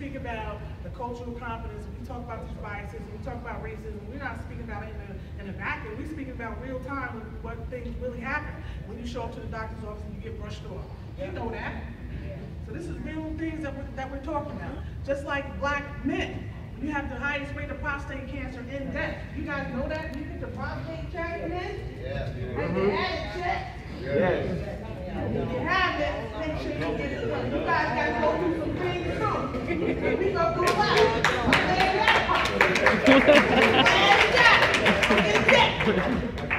speak about the cultural competence, we talk about these biases, we talk about racism, we're not speaking about it in a, in a vacuum. We're speaking about real time when, what things really happen. When you show up to the doctor's office and you get brushed off. You know that. So this is real things that we're, that we're talking about. Just like black men, you have the highest rate of prostate cancer in death. You guys know that? You get the prostate check in? Yeah. And you had it checked. Yes. If Thank you.